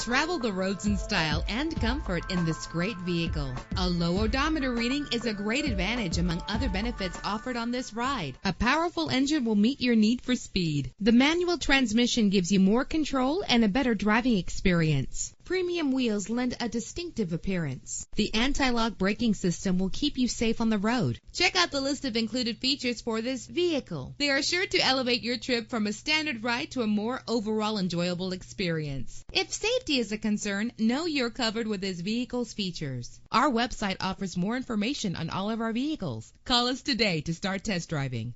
Travel the roads in style and comfort in this great vehicle. A low odometer reading is a great advantage among other benefits offered on this ride. A powerful engine will meet your need for speed. The manual transmission gives you more control and a better driving experience. Premium wheels lend a distinctive appearance. The anti-lock braking system will keep you safe on the road. Check out the list of included features for this vehicle. They are sure to elevate your trip from a standard ride to a more overall enjoyable experience. If safety is a concern, know you're covered with this vehicle's features. Our website offers more information on all of our vehicles. Call us today to start test driving.